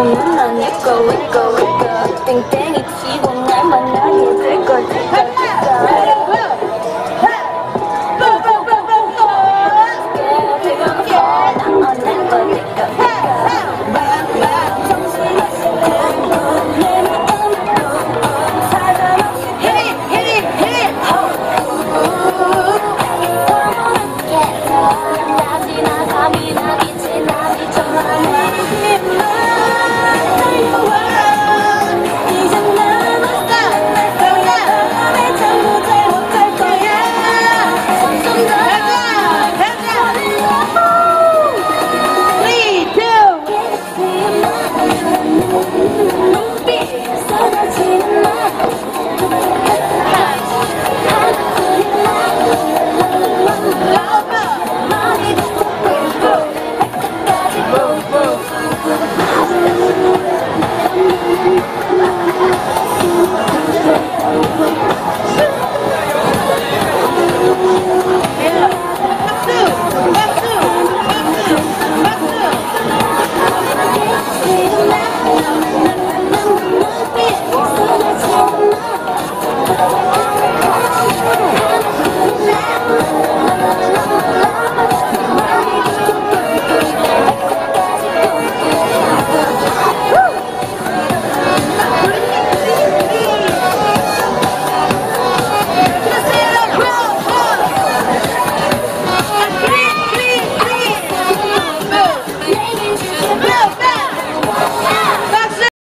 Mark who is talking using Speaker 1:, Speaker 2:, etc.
Speaker 1: 보면 넌 예뻐 위고 위고 땡땡이